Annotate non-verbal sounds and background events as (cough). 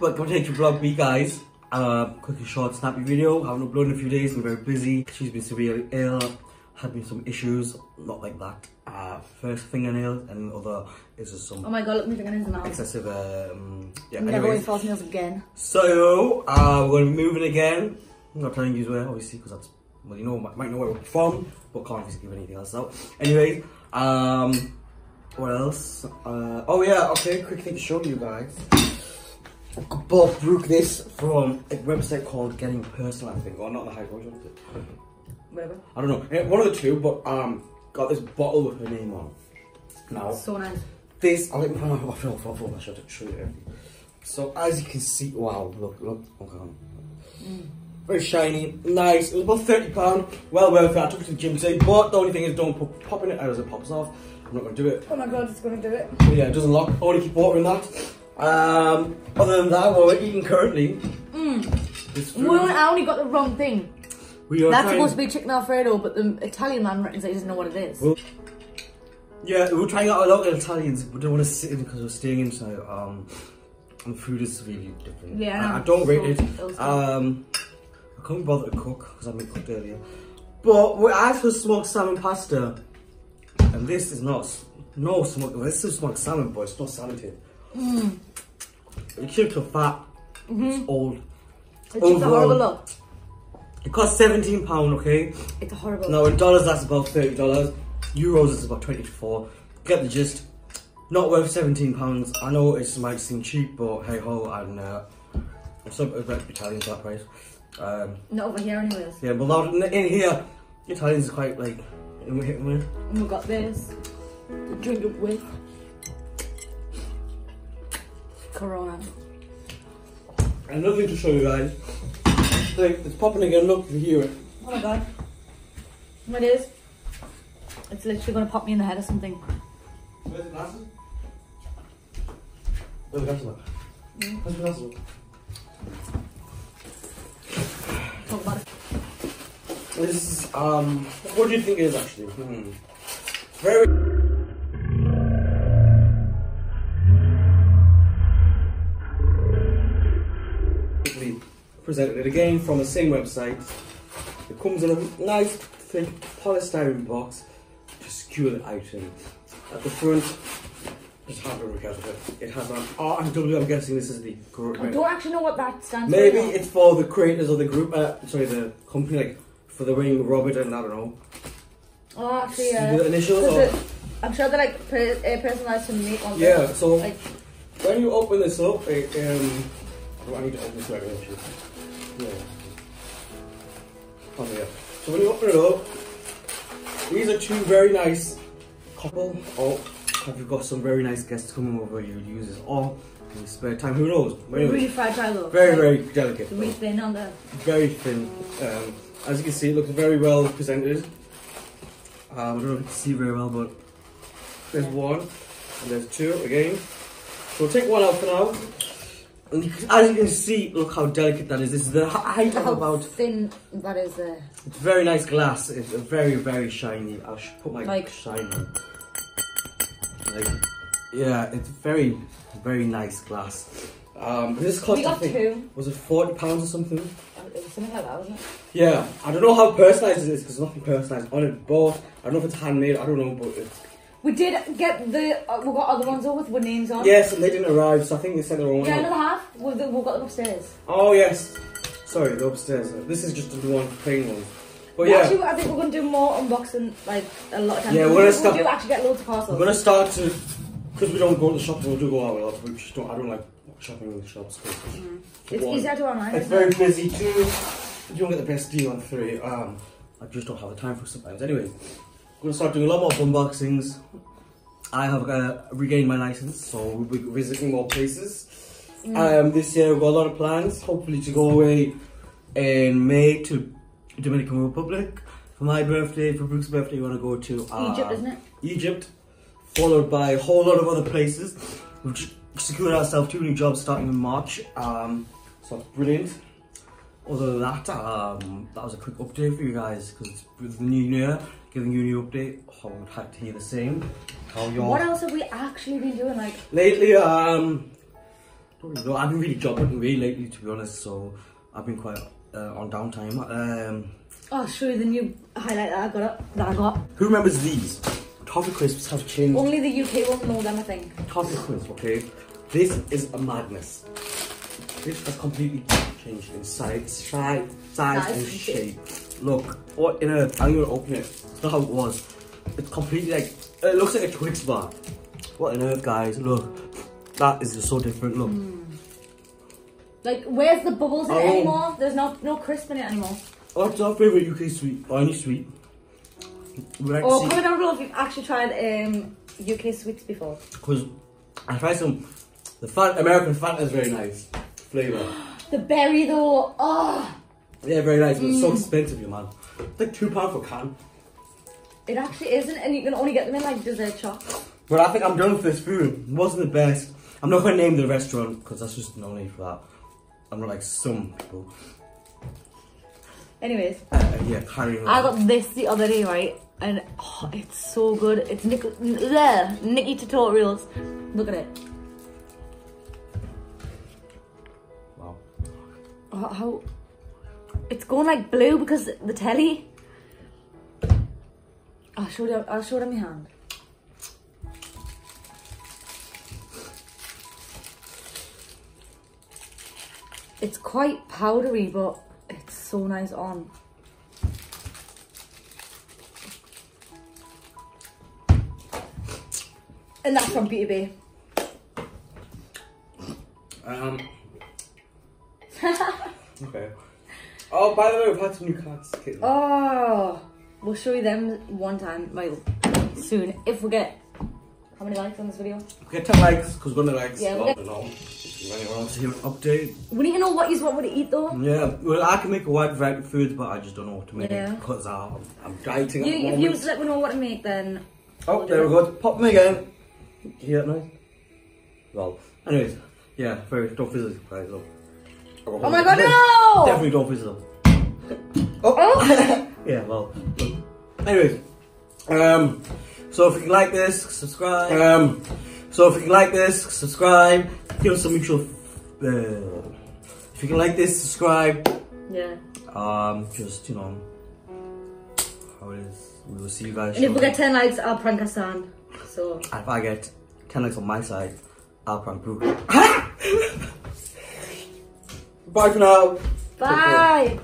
Welcome to Vlog Me, guys. Uh, quick and short, snappy video. Haven't uploaded in a few days. Been very busy. She's been severely ill. Had me some issues. Not like that. Uh, first fingernails, and the other is just some Oh my god, look my fingernails now. excessive. Um, yeah. Never going Anyways, false nails again. so uh, we're gonna be moving again. I'm not telling you where, obviously, because that's well, you know, might, might know where we're from, but can't obviously give anything else out. Anyway, um, what else? Uh, oh yeah, okay, quick thing to show you guys. Bob broke this from a website called Getting Personal, I think, or not the high version. Whatever. I don't know, eh, one of the two, but um, got this bottle with her name on. Now, So nice. this, I'll let me put my phone off, I should show you. So as you can see, wow, look, look, okay. Very shiny, nice. It was about thirty pound, well worth it. I took it to the gym today, but the only thing is don't put pop in it as it pops off. I'm not gonna do it. Oh my god, it's gonna do it. But yeah, it doesn't lock. I only keep watering that. Um, other than that, what we're eating currently is food. Well, I only got the wrong thing. We are That's trying- supposed to be chicken alfredo, but the Italian man reckons he doesn't know what it is. Well, yeah, we're trying out a lot of Italians. We don't want to sit in because we're staying inside. Um, and food is really different. Yeah, I, I don't rate so- it. Um, I couldn't bother to cook because I made cooked earlier. But we asked for smoked salmon pasta, and this is not no smoked. This is smoked salmon, but it's not salmon taste. Mm. The chips are fat. It's old. The chips are horrible look. It costs seventeen pound. Okay. It's a horrible. Now in dollars that's about thirty dollars. Euros is about twenty four. Get the gist. Not worth seventeen pounds. I know it might seem cheap, but hey ho, and uh, I'm so about Italian that price. Um, Not over here, anyways. yeah, but not in, in here, Italians is quite like and we got this drink it with Corona. Another thing to show you guys. Like, it's popping again. Look, you hear it. Oh my god. What it is? It's literally gonna pop me in the head or something. Where's the glasses? Where's the glasses? at? Where's the glasses? at? Talk about it. This is um. What do you think it is actually? Hmm. Very. Presented it again from the same website. It comes in a nice thick polystyrene box to secure the item. At the front, just have a look of it. It has an R and W. I'm guessing this is the. group. I don't actually know what that stands Maybe for. Maybe it's for the creators of the group, uh, sorry, the company, like for the ring Robert and I don't know. Oh, actually, yeah. The initials or- it- I'm sure they're like per, uh, personalized to make on Yeah, so Like, when you open this up, it, um, I need to open this right now, actually. Yeah. Oh, yeah. So when you open it up, these are two very nice couple. Oh, have you got some very nice guests coming over? You use this all in your spare time. Who knows? But anyway, really fragile though. very, Like, very delicate. It's really thin on the. very thin. Um, as you can see, it looks very well presented. Um, I don't know if you can see very well, but there's one and there's two again. So we'll take one out for now. And you can- as you can see, look how delicate that is. This is the height of How about. thin that is there. It's very nice glass. It's very very shiny. I'll sh- put my Like- shine on. Like, yeah, it's very very nice glass. Um, this cost We I think two. was it forty pounds or something? It was something like that, wasn't it? Yeah, I don't know how personalised it is because nothing personalised on it. But I don't know if it's handmade. I don't know, but it's We did get the. Uh, we got other ones over with names on. yes, and they didn't arrive, so I think they sent their own. Yeah, out. another half. We've, we've got them upstairs. Oh yes, sorry, the upstairs. This is just the one plain one. But yeah, Actually, I think we're going to do more unboxing like a lot of times. Yeah, we, we're gonna start. we do actually get loads of parcels. I'm gonna start to because we don't go to the shops. We do go out a lot. We just don't. I don't like shopping in the shops. 'cause It's one, easier to online. It's very busy too. You don't get the best deal on three. Um, I just don't have the time for sometimes. Anyway, gonna start doing a lot more unboxings. I have uh, regained my license, so we'll be visiting more places. Um, this year we've got a lot of plans. Hopefully to go away in May to Dominican Republic for my birthday. For Brooke's birthday, we want to go to uh, Egypt, isn't it? Egypt, followed by a whole lot of other places. We've secured ourselves two new jobs starting in March. Um, so that's brilliant. Other than that, um, that was a quick update for you guys because with the new year, giving you a new update. I would have to hear the same. How your What else have we actually been doing? Like, lately? Um, No, I've been really jobbing really lately, to be honest. So I've been quite uh, on downtime. Um, I'll show you the new highlight that I got. Up, that I got. who remembers these? Toffee crisps have changed. Only the UK won't know them, I think. Toffee crisps, okay? This is a madness. This has completely changed in size, size, size Size and and shape. Look, what in a? I'm gonna open it. Not how it was. It's completely like it looks like a Twix bar. What on earth, guys? Look, that is just so different. Look, Like, where's the bubbles in it Oh. anymore? There's no no crisp in it anymore. what's our favorite UK sweet or any sweet? Like Or to comment down below if you've actually tried um, UK sweets before. because I tried some. The Fanta, American Fanta is very nice flavor. (gasps) The berry though, oh, Yeah, very nice, but it's Mm. so expensive, you man. It's like two pound for a can. it actually isn't, and you can only get them in like dessert shops. But I think I'm done with this food. It wasn't the best. I'm not going to name the restaurant because that's just no need for that. I'm not like some people. Anyways, Uh, yeah, carry on. I got this the other day, right? And oh, it's so good. It's Nick, bleh, NikkieTutorials. Look at it. Wow. Oh, how it's going like blue because the telly. I'll show you. I'll show it on my hand. It's quite powdery, but it's so nice on. And that's from Beauty Bay. Um. (laughs) okay. Oh, by the way, we've had some new cats. kittens. Oh, we'll show you them one time, well, soon, if we get how many likes on this video. Get 10 likes because we're going to like. Yeah, we'll I get- don't know. Anyone wants to hear an update. We need to know what you want me to eat though. Yeah, well, I can make a wide variety of foods, but I just don't know what to make Yeah. because I'm, I'm dieting You, at the if you moment. let me know what to make, then Oh, there we go. Pop them again. You hear that noise? Well, anyways, yeah, very don't visit these guys. Oh my god, no! Definitely don't visit them. Oh. (laughs) yeah, well. Anyways, um, so if you like this, subscribe. Um, so if you like this, subscribe. Give us some mutual. Uh, if you can like this, subscribe. Yeah. Um, just you know how it is. We will see you guys. And if we get 10 likes, I'll prank Hassan. So, If I get 10 likes on my side, I'll prank Brooke. (laughs) (laughs) Bye for now. bye!